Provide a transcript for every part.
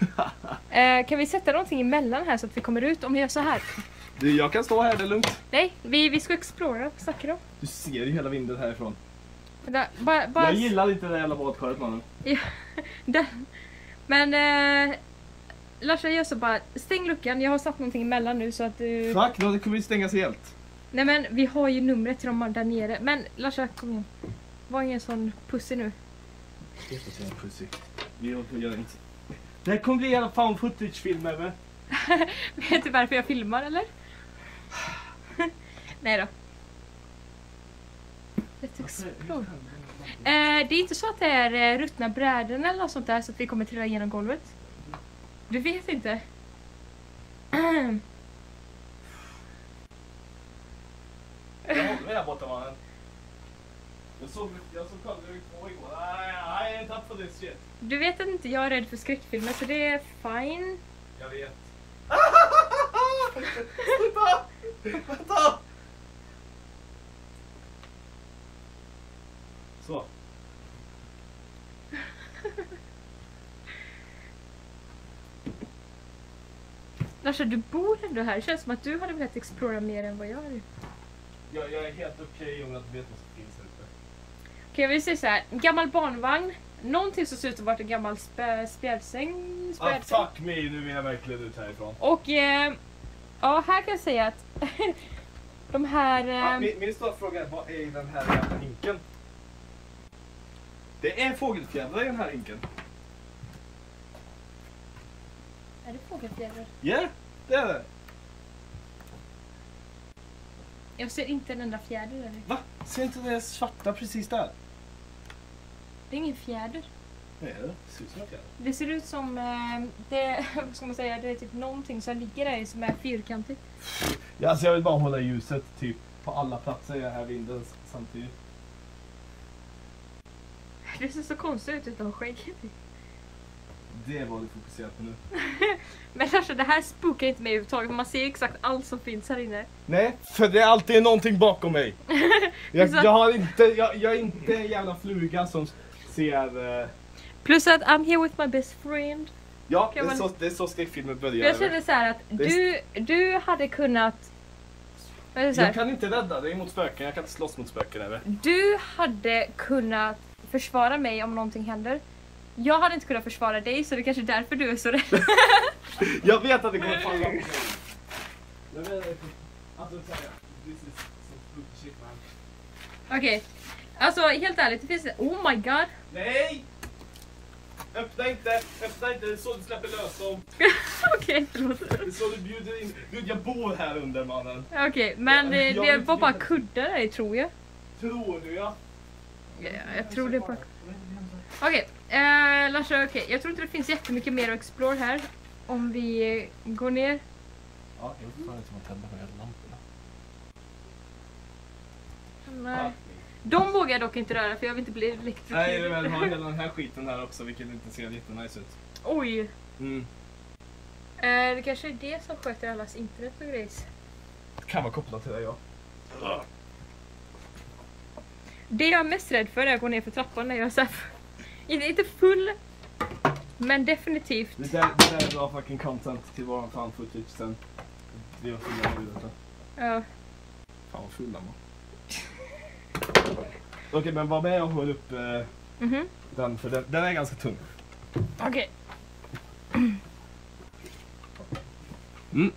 Eh, kan vi sätta någonting emellan här så att vi kommer ut om vi gör så här? Du, jag kan stå här, det är lugnt. Nej, vi, vi ska explora. Vad snackar du om? Du ser ju hela vinden härifrån. Vänta, bara... bara Jag gillar inte det där jävla badkaret mannen. Den. Men eh, Larsa gör så bara, stäng luckan, jag har satt någonting emellan nu så att du... Fuck, då kommer vi stängas helt. Nej men vi har ju numret till de där nere. Men Larsa kom igen. Var ingen sån pussy nu. Vet att jag är en pussy. Vi gör inte. Det här kommer bli en found footage-film eller? Vet du varför jag filmar eller? Nej då. Explore. Eh, det är inte så att det är eh, ruttna bräden eller något sånt där så att vi kommer trilla igenom golvet? Du vet inte? Jag håller mig här borta mannen. Jag såg, jag såg igår. Nej, I ain't up for this shit. Du vet att inte jag är rädd för skräckfilmer så det är fine. Jag vet. Sluta! Vänta! Så. Larsa, du bor ändå här. Det känns som att du hade velat explora mer än vad jag hade. Jag, jag är helt okej om att du vet vad som finns här. Okej, jag vill säga så här. En gammal barnvagn. Någonting som ser ut att vara en gammal spä, spjälsäng. Ah, fuck me, nu vill jag verkligen ut härifrån. Och eh, ja, här kan jag säga att de här... Ah, Eh, min, min stora fråga är, vad är i den här jävla hinken? Det är fågelfjädrar i den här hinken. är det fågelfjädrar? Ja, yeah, det är det. Jag ser inte en enda fjäder där. Va? Ser inte det svarta precis där? Det är ingen fjäder. Är det. Det ser ut som en fjäder. Det ser ut som, eh, det, vad ska man säga, det är typ någonting som ligger där i som är fyrkantigt. Ja, alltså jag vill bara hålla ljuset typ på alla platser i den här vinden samtidigt. Det ser så konstigt ut utan skägg. Det vad du fokuserar på nu. Men Larsa, det här spokar inte mig överhuvudtaget. Man ser exakt allt som finns här inne. Nej, för det är alltid någonting bakom mig. Jag, jag, har inte, jag, jag är inte en jävla fluga som ser... eh, Plus att I'm here with my best friend. ja, det är, man- så, det är så skräckfilmer börjar. Jag känner så här att Det du, du hade kunnat... Det jag här? kan inte rädda dig mot spöken, jag kan inte slåss mot spöken eller? Du hade kunnat försvara mig om någonting händer. Jag hade inte kunnat försvara dig så det är kanske är därför du är så rädd. Jag vet att det kommer falla. Jag vet spooky shit man. Okej. Alltså helt ärligt, det finns... Oh my god. Nej! Öppna inte, öppna inte, det är så du släpper lös dem. Okej, förlåt. Det är så du bjuder in. Du, jag bor här under mannen. Okej, men Ja, eh, jag det vill var bara inte- kuddar där tror jag. Tror du ja? Ja, jag tror det är bara... Okej, eh, Larsa, okej. Jag tror inte det finns jättemycket mer att explore här. Om vi eh, går ner. Ja, jag vet fan inte om man tänder de här lamporna. Nej. De vågar jag dock inte röra för jag vill inte bli Nej, elektrokulerad. men har hela den här skiten här också vilket inte ser jättenice ut. Oj. Mm. Eh, det kanske är det som sköter allas internet och grejs. Kan vara kopplat till det ja. Det jag är mest rädd för är att gå ner för trappan när jag är så här, inte, inte full, men definitivt. Det där, det där är bra fucking content till våran fan footage sen. Vi har fulla nu vet du. Ja. Fan vad fulla man. Okej men var med och håll upp eh, Mhm. den för den, den är ganska tung. Okej. Mm.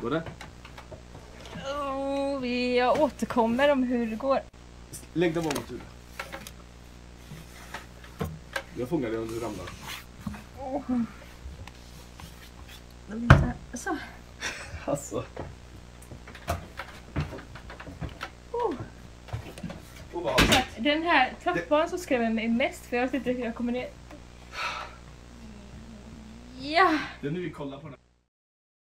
Går det? Oh, vi- jag återkommer om hur det går. Lägg dem om mot huvudet. Jag fångar dig om du ramlar. Oh. Så. Alltså. Att Den här trappan som skrämmer mig mest för jag vet inte hur jag kommer ner. Ja. Det är nu vi kollar på den.